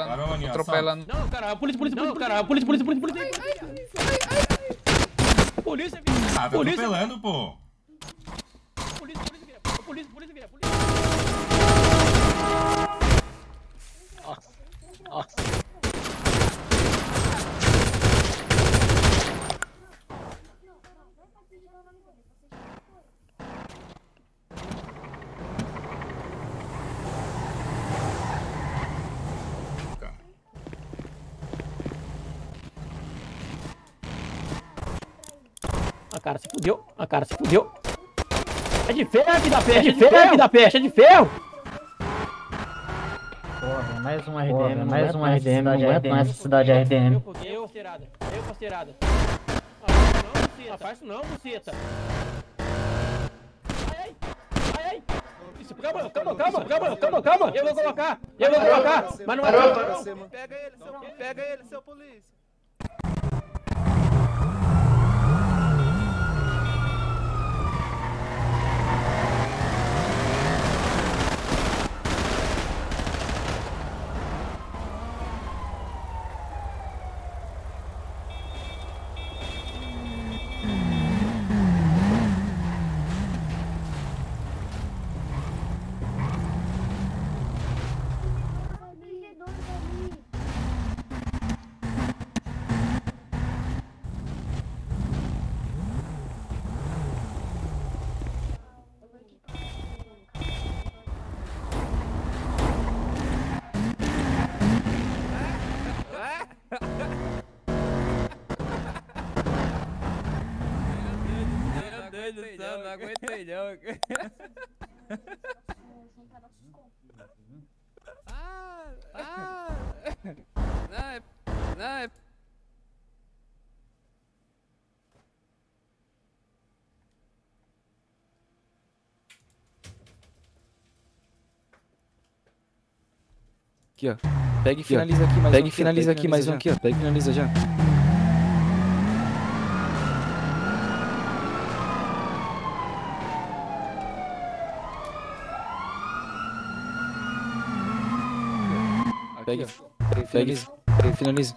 atropelando. Aninha, atropelando. Não, cara, a polícia, polícia, polícia, cara, a polícia, polícia, polícia, polícia. Polícia, Ah, tá polícia, atropelando, pô. polícia, polícia, polícia, polícia, polícia, cara se fudeu, a cara se fudeu. É de ferro aqui da peste, é de ferro aqui da peste, é de ferro. Porra, mais um RDM, Porra, mais um RDM, não aguento mais essa cidade Eu, RDM. eu, parceirada, eu, parceirada. Ah, faz isso não, buceta. Ai, ai, ai, ai. Isso, calma, calma, calma, calma, calma, calma. Eu vou colocar, eu vou colocar, mas não é. Pega ele, seu, pega ele, seu polícia. Deus do céu, não aguentei não. Ah, ah. Não, é, não, é Aqui, ó. Pega e finaliza aqui mais Pega um. e finaliza aqui mais um aqui, ó. Pega e finaliza já. Pega, e- pega e finaliza. Pega e finaliza.